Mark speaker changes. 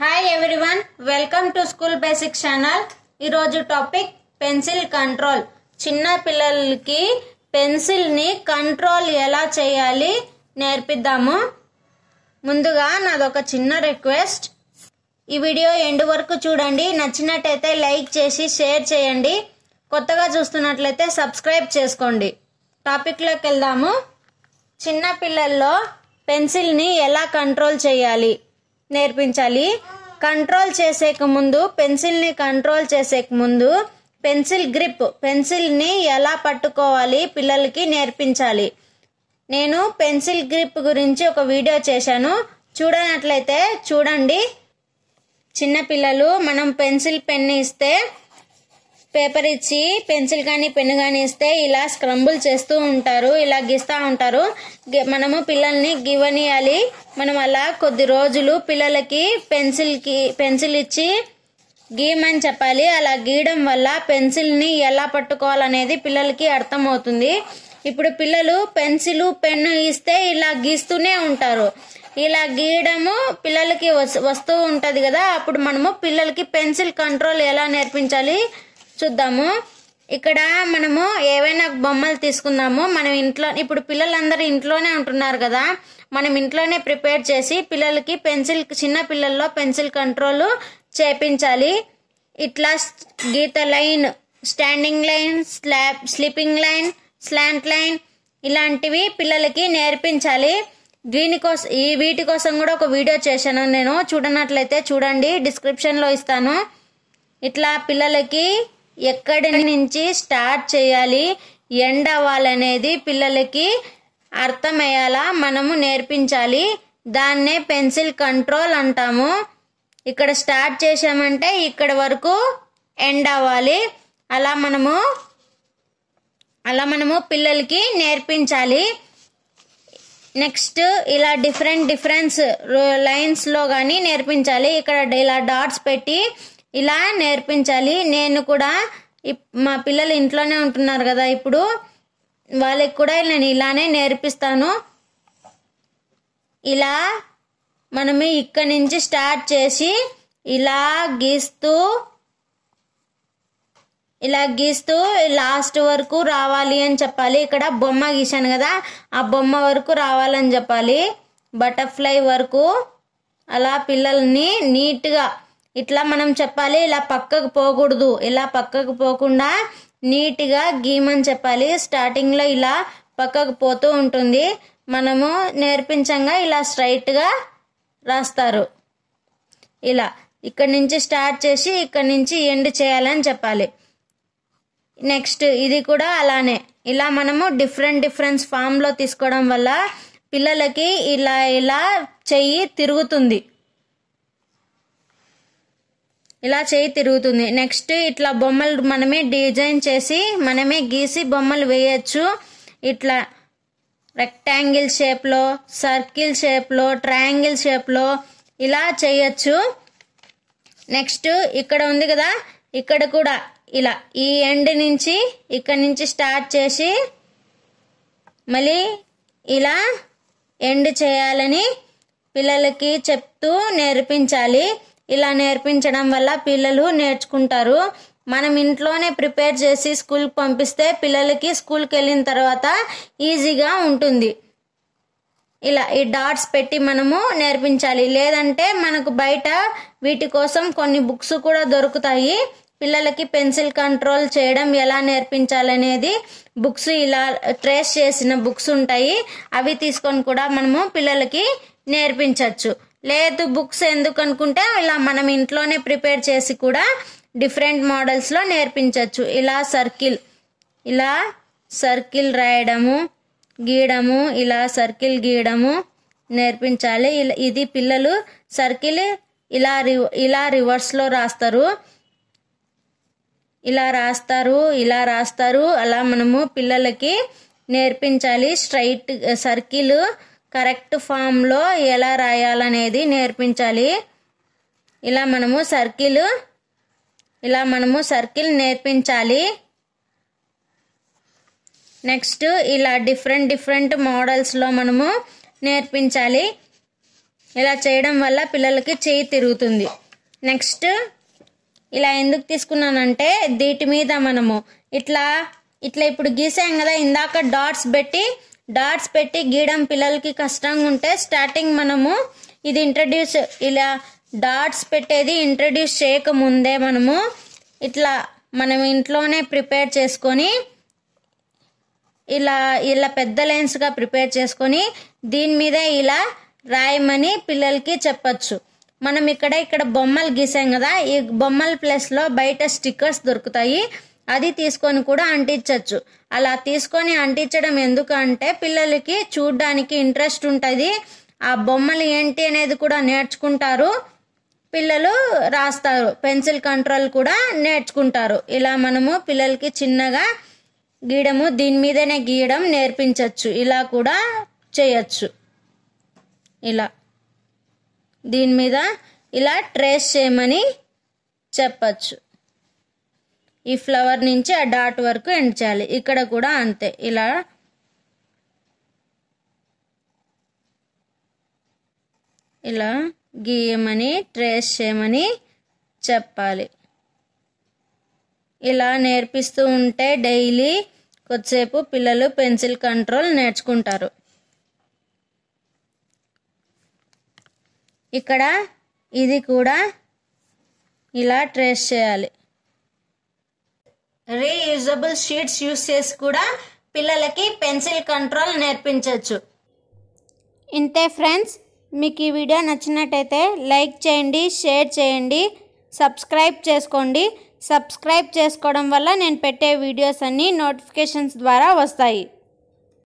Speaker 1: Hi everyone welcome to school basic channel ఈరోజు topic pencil control చిన్న పిల్లలకి పెన్సిల్ని control ఎలా చేయాలి నేర్పిద్దాము. ముందుగా నాదొక చిన్న రిక్వెస్ట్ ఈ వీడియో ఎండ్ వరకు చూడండి. నచ్చినట్టయితే లైక్ చేసి షేర్ చేయండి. కొత్తగా చూస్తున్నట్లయితే సబ్స్క్రైబ్ చేసుకోండి. టాపిక్లోకి వెళ్దాము చిన్న పిల్లల్లో పెన్సిల్ని ఎలా కంట్రోల్ చేయాలి? నేర్పించాలి. కంట్రోల్ చేసేక ముందు పెన్సిల్ని కంట్రోల్ చేసేక ముందు పెన్సిల్ గ్రిప్ పెన్సిల్ని ఎలా పట్టుకోవాలి పిల్లలకి నేర్పించాలి. నేను పెన్సిల్ గ్రిప్ గురించి ఒక వీడియో చేశాను. చూడనట్లయితే చూడండి. చిన్న పిల్లలు మనం పెన్సిల్ పెన్ ఇస్తే పేపర్ ఇచ్చి పెన్సిల్ కానీ పెన్ను కానీ ఇస్తే ఇలా స్క్రంబుల్ చేస్తూ ఉంటారు ఇలా గీస్తూ ఉంటారు. మనము పిల్లల్ని గివనియాలి. మనం అలా కొద్ది రోజులు పిల్లలకి పెన్సిల్కి పెన్సిల్ ఇచ్చి గీయమని చెప్పాలి. అలా గీయడం వల్ల పెన్సిల్ని ఎలా పట్టుకోవాలనేది పిల్లలకి అర్థమవుతుంది. ఇప్పుడు పిల్లలు పెన్సిల్ పెన్ను ఇస్తే ఇలా గీస్తూనే ఉంటారు. ఇలా గీయడము పిల్లలకి వస్తూ ఉంటుంది కదా అప్పుడు మనము పిల్లలకి పెన్సిల్ కంట్రోల్ ఎలా నేర్పించాలి? చూద్దాము. ఇక్కడ మనము ఏవైనా బొమ్మలు తీసుకుందాము. మనం ఇంట్లో ఇప్పుడు పిల్లలందరూ ఇంట్లోనే ఉంటున్నారు కదా. మనం ఇంట్లోనే ప్రిపేర్ చేసి పిల్లలకి పెన్సిల్ చిన్న పిల్లల్లో పెన్సిల్ కంట్రోల్ చేపించాలి. ఇట్లా గీత line standing line slab sleeping line slant line ఇలాంటివి పిల్లలకి నేర్పించాలి. దీనికోసం ఈ వీటి కోసం కూడా ఒక వీడియో చేశాను నేను. చూడనట్లయితే చూడండి. డిస్క్రిప్షన్లో ఇస్తాను. ఇట్లా పిల్లలకి ఎక్కడి నుంచి స్టార్ట్ చేయాలి? ఎండ్ అవ్వాలనేది పిల్లలకి అర్థమయ్యేలా మనము నేర్పించాలి. దాన్నే పెన్సిల్ కంట్రోల్ అంటాము. ఇక్కడ స్టార్ట్ చేసామంటే ఇక్కడ వరకు ఎండ్ అవ్వాలి. అలా మనము అలా మనము పిల్లలకి నేర్పించాలి. నెక్స్ట్ ఇలా డిఫరెంట్ డిఫరెన్స్ లైన్స్లో కానీ నేర్పించాలి. ఇక్కడ ఇలా డాట్స్ పెట్టి ఇలా నేర్పించాలి. నేను కూడా ఇప్- మా పిల్లలు ఇంట్లోనే ఉంటున్నారు కదా ఇప్పుడు. వాళ్ళకి కూడా నేను ఇలానే నేర్పిస్తాను. ఇలా మనము ఇక్కడి నుంచి స్టార్ట్ చేసి ఇలా గీస్తూ ఇలా గీస్తూ లాస్ట్ వరకు రావాలి అని చెప్పాలి. ఇక్కడ బొమ్మ గీశాను కదా ఆ బొమ్మ వరకు రావాలని చెప్పాలి. బటర్ఫ్లై వరకు అలా పిల్లల్ని నీట్గా ఇట్లా మనం చెప్పాలి ఇలా పక్కకు పోకూడదు. ఇలా పక్కకు పోకుండా నీట్గా గీమని చెప్పాలి. స్టార్టింగ్లో ఇలా పక్కకు పోతూ ఉంటుంది. మనము నేర్పించంగా ఇలా స్ట్రైట్గా రాస్తారు. ఇలా ఇక్కడ నుంచి స్టార్ట్ చేసి ఇక్కడ నుంచి ఎండ్ చేయాలని చెప్పాలి. నెక్స్ట్ ఇది కూడా అలానే. ఇలా మనము డిఫరెంట్ డిఫరెంట్ ఫామ్లో తీసుకోవడం వల్ల పిల్లలకి ఇలా ఇలా చెయ్యి తిరుగుతుంది. ఇలా చేయి తిరుగుతుంది. నెక్స్ట్ ఇట్లా బొమ్మలు మనమే డిజైన్ చేసి మనమే గీసి బొమ్మలు వేయచ్చు. ఇట్లా రెక్టాంగిల్ షేప్లో సర్కిల్ షేప్లో ట్రయాంగిల్ షేప్లో ఇలా చేయొచ్చు. నెక్స్ట్ ఇక్కడ ఉంది కదా ఇక్కడ కూడా ఇలా ఈ ఎండ్ నుంచి ఇక్కడ నుంచి స్టార్ట్ చేసి మళ్ళీ ఇలా ఎండ్ చేయాలని పిల్లలకి చెప్తూ నేర్పించాలి. ఇలా నేర్పించడం వల్ల పిల్లలు నేర్చుకుంటారు. మనం ఇంట్లోనే ప్రిపేర్ చేసి స్కూల్కి పంపిస్తే పిల్లలకి స్కూల్కి వెళ్ళిన తర్వాత ఈజీగా ఉంటుంది. ఇలా ఈ డాట్స్ పెట్టి మనము నేర్పించాలి. లేదంటే మనకు బయట వీటి కోసం కొన్ని బుక్స్ కూడా దొరుకుతాయి. పిల్లలకి పెన్సిల్ కంట్రోల్ చేయడం ఎలా నేర్పించాలనేది బుక్స్ ఇలా ట్రేస్ చేసిన బుక్స్ ఉంటాయి. అవి తీసుకొని కూడా మనము పిల్లలకి నేర్పించవచ్చు లేదు బుక్స్ ఎందుకు అనుకుంటే ఇలా మనం ఇంట్లోనే ప్రిపేర్ చేసి కూడా డిఫరెంట్ మోడల్స్లో నేర్పించవచ్చు ఇలా సర్కిల్ ఇలా సర్కిల్ రాయడము గీయడము ఇలా సర్కిల్ గీయడము నేర్పించాలి. ఇలా- ఇది పిల్లలు సర్కిల్ ఇలా రి- ఇలా రివర్స్లో రాస్తారు. ఇలా రాస్తారు ఇలా రాస్తారు. అలా మనము పిల్లలకి నేర్పించాలి. స్ట్రైట్ సర్కిల్ కరెక్ట్ ఫామ్లో ఎలా రాయాలనేది నేర్పించాలి. ఇలా మనము సర్కిల్ ఇలా మనము సర్కిల్ నేర్పించాలి. నెక్స్ట్ ఇలా డిఫరెంట్ డిఫరెంట్ మోడల్స్లో మనము నేర్పించాలి. ఇలా చేయడం వల్ల పిల్లలకి చేయి తిరుగుతుంది. నెక్స్ట్ ఇలా ఎందుకు తీసుకున్నానంటే దీటి మీద మనము ఇట్లా ఇట్లా ఇప్పుడు గీసాం కదా ఇందాక డాట్స్ పెట్టి డాట్స్ పెట్టి గీయడం పిల్లలకి కష్టంగా ఉంటే స్టార్టింగ్ మనము ఇది ఇంట్రడ్యూస్ ఇలా డాట్స్ పెట్టేది ఇంట్రడ్యూస్ చేయకముందే మనము ఇట్లా మనం ఇంట్లోనే ప్రిపేర్ చేసుకొని ఇలా ఇలా పెద్ద లైన్స్గా ప్రిపేర్ చేసుకొని దీని మీద ఇలా రాయమని పిల్లలకి చెప్పచ్చు. మనం ఇక్కడ ఇక్కడ బొమ్మలు గీసాం కదా ఈ బొమ్మల ప్లేస్లో బయట స్టిక్కర్స్ దొరుకుతాయి. అది తీసుకొని కూడా అంటించవచ్చు అలా తీసుకొని అంటించడం ఎందుకు అంటే పిల్లలకి చూడడానికి ఇంట్రెస్ట్ ఉంటుంది. ఆ బొమ్మలు ఏంటి అనేది కూడా నేర్చుకుంటారు. పిల్లలు రాస్తారు. పెన్సిల్ కంట్రోల్ కూడా నేర్చుకుంటారు. ఇలా మనము పిల్లలకి చిన్నగా గీయడము దీని మీదనే గీయడం నేర్పించవచ్చు ఇలా కూడా చేయొచ్చు. ఇలా. దీని మీద ఇలా ట్రేస్ చేయమని చెప్పచ్చు. ఈ ఫ్లవర్ నుంచి ఆ డాట్ వరకు ఎండ్ చేయాలి. ఇక్కడ కూడా అంతే. ఇలా ఇలా గీయమని ట్రేస్ చేయమని చెప్పాలి. ఇలా నేర్పిస్తూ ఉంటే డైలీ కొద్దిసేపు పిల్లలు పెన్సిల్ కంట్రోల్ నేర్చుకుంటారు. ఇక్కడ ఇది కూడా ఇలా ట్రేస్ చేయాలి. రీయూజబుల్ షీట్స్ యూస్ చేసి కూడా పిల్లలకి పెన్సిల్ కంట్రోల్ నేర్పించవచ్చు ఇంతే ఫ్రెండ్స్. మీకు ఈ వీడియో నచ్చినట్టయితే లైక్ చేయండి షేర్ చేయండి సబ్స్క్రైబ్ చేసుకోండి. సబ్స్క్రైబ్ చేసుకోవడం వల్ల నేను పెట్టే వీడియోస్ అన్నీ నోటిఫికేషన్స్ ద్వారా వస్తాయి.